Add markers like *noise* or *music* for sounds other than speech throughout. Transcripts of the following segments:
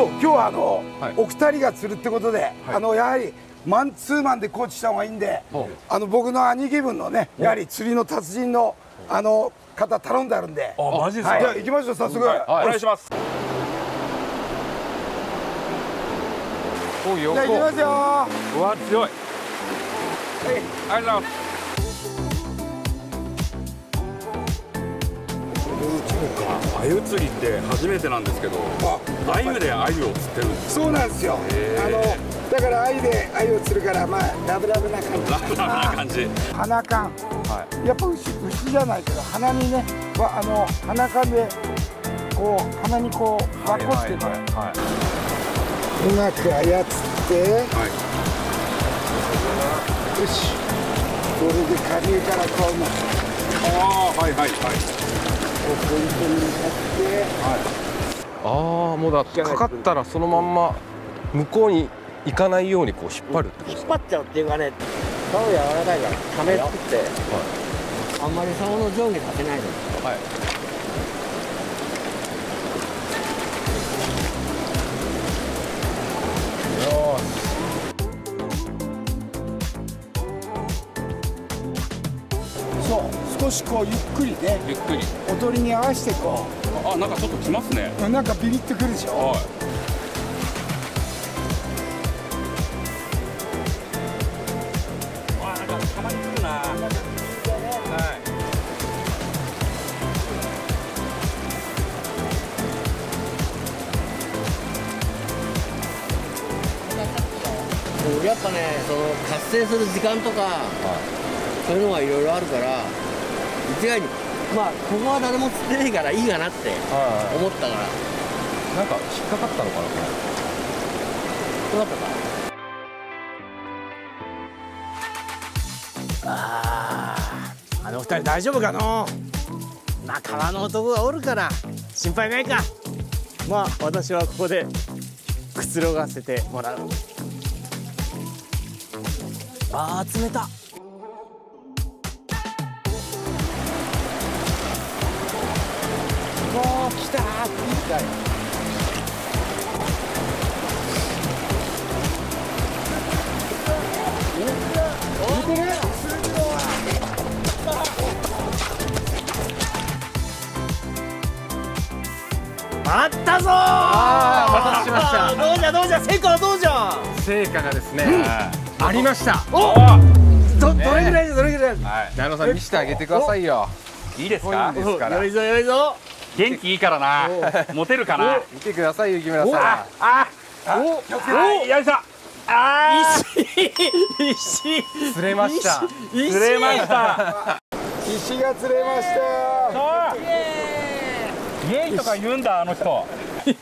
そう今日はあの、はい、お二人が釣るってことで、はい、あのやはりマンツーマンでコーチした方がいいんで、あの僕の兄貴分のねやはり釣りの達人のあの方頼んであるんで。あマジですか、はい、じゃあ行きましょう早速、はい、お願いします。およじゃあ行きますよ。うわ強い。はい。ありがとうございますか。鮎釣りって初めてなんですけど鮎で鮎を釣ってるんですそうなんですよ。あのだから鮎で鮎を釣るからまあラブラブな感じ。ラブラブな感じ。鼻感、はい、やっぱ牛牛じゃないけど鼻にねあの鼻感でこう鼻にこう輪っこって。ね、はい、うまく操って、はい、よし。これで下流からこうああはいはいはいポイントに向かって、はい、ああもうだかかったらそのまんま向こうに行かないようにこう引っ張るって引っ張っちゃうっていうかね竿柔らかいからため作って、はい、あんまり竿の上下させないのはい少しこうゆっくりねゆっくり。踊りに合わせてこう。あなんかちょっときますね。なんかビビッとくるでしょ、はい。やっぱねその活性する時間とか、はい、そういうのがいろいろあるから一概にまあここは誰も釣ってないからいいかなって思ったから、なんか引っかかったのかなこれ。引っかかったかあああの二人大丈夫かの？仲間の男がおるから心配ないか。まあ私はここでくつろがせてもらう。あー冷たー来たーって言いたいあったぞあお待たせしました。どうじゃどうじゃ成果はどうじゃ成果がですね、うん、ありました。おどどれぐらいどれぐらいはい。さん見せてあげてくださいよ。いいですか？ですから。よいぞよいぞ元気いいからな。モテるかな。見てください雪村さん。ああ。おおよいしょ。あ石。石。釣れました。釣れました。石が釣れました。イエイとか言うんだあの人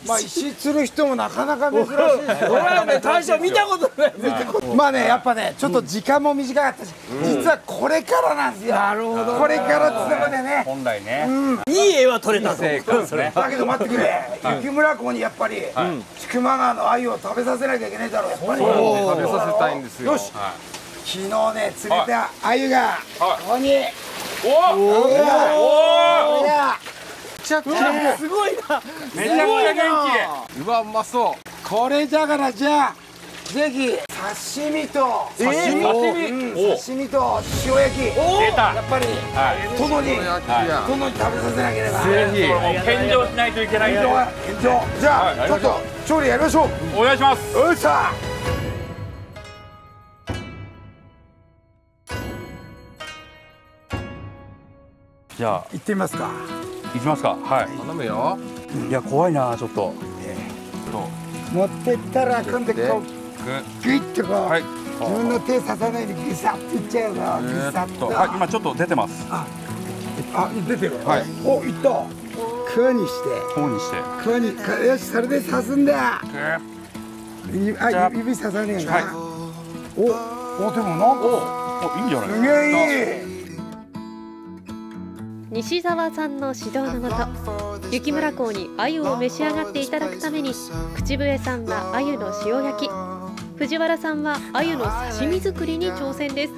まあ石釣る人もなかなか珍しいですよ。*laughs* 俺はね大将見たことない。まあねやっぱねちょっと時間も短かったし、実はこれからなんですよ。なるほど。これからってとこでね。本来ね。いい絵は撮れたぞ。だけど待ってくれ。雪村港にやっぱり千曲川の鮎を食べさせなきゃいけないだろうやっぱり。食べさせたいんですよ。よし。昨日ね釣れた鮎がここに。おお。おお。ちゃくちゃすごいな。めちゃくちゃ元気。うわうまそう。これだからじゃあぜひ刺身と刺身、刺身？と塩焼き。出たやっぱり、殿に、殿に食べさせなければ。ぜひ。献上しないといけない献上。じゃあ、ちょっと調理やりましょう。お願いします。よっしゃじゃあ。行ってみますか行きますか。はい。頼むよ。いや怖いなちょっと、えー、持ってったら今度こうグイッとこう、はい、自分の手刺さないでグサッといっちゃうのグサッと。はい今ちょっと出てます。ああ出てる。はい。おいった。クワにして。クワにして。クワによしそれで刺すんだ。あ指刺さねえな、はい、おおでもなんかおいいんじゃないすげえいい西澤さんの指導のもと雪村港に鮎を召し上がっていただくために口笛さんは鮎の塩焼き藤原さんは鮎の刺身作りに挑戦です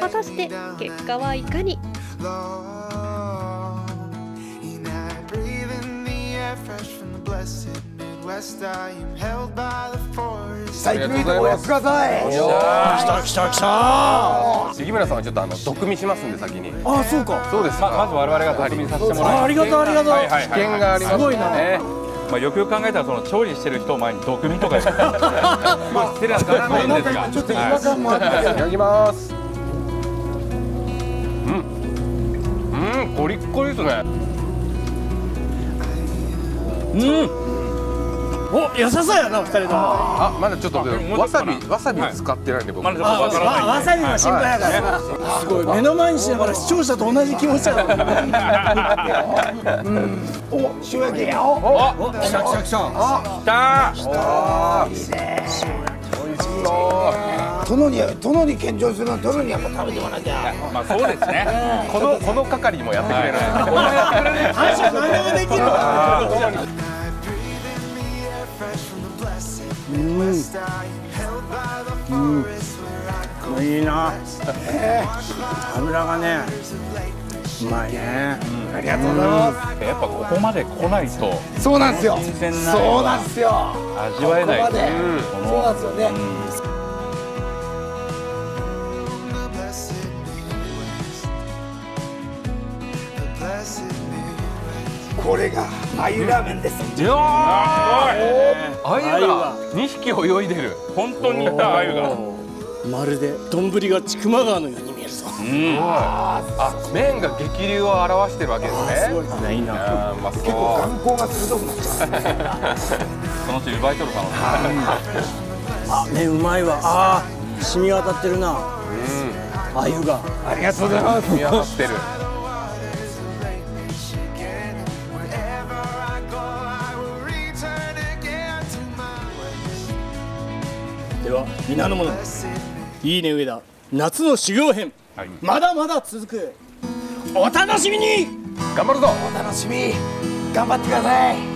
果たして結果はいかにさあ行ってみておやつください。来た来た来た。杉村さんはちょっとあの毒味しますんで先に。あそうか。そうですか。まず我々が確認させてもらいます。あありがとうありがとう、はいはい危険がありますすごいな。ねまあ、よくよく考えたらその調理してる人を前に毒味とかまあ失礼なからないんですがちょっと違和感もあったけどいただきますうんうんコリッコリですねお良さそうやな二人とも。あまだちょっとわさびわさび使ってないんで僕。まだわからない。んでわわさびの心配やから、すごい目の前にしながら視聴者と同じ気持ちやなお塩焼きおお来た。来た。来たきたあー美味しそう殿に殿に献上するのは殿にやっぱ食べてもらわなきゃ。まあそうですね。このこの係もやってくれるい *laughs* な油がねうまいね。ありがとうございまやっぱここまで来ないとすそうなんですよ。新鮮なそうなんですよ。味わえない。ここまで。うん。そうなんですよね。これが鮎ラーメンです。いやー鮎鮎がが2匹泳いでる。本当に。いた鮎がまるで丼が千曲川のように見えるぞ。あ麺が激流を表してるわけですね。すごい。ですねいいなまそう。結構眼光が鋭くなっちゃうそのうち奪い取る可能性。あねうまいわ。あー染み渡ってるな。鮎が。ありがとうございます。見渡ってる。では皆の者いいね上田。夏の修行編、はい。まだまだ続く。お楽しみに。頑張るぞ。お楽しみ。頑張ってください